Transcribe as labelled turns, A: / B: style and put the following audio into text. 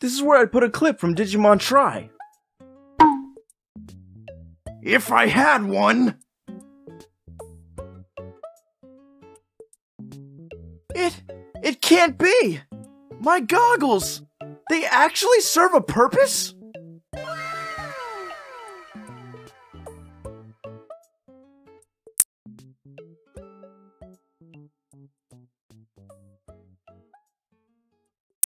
A: This is where I'd put a clip from Digimon Tri.
B: If I had one!
A: It. it can't be! My goggles! They actually serve a purpose?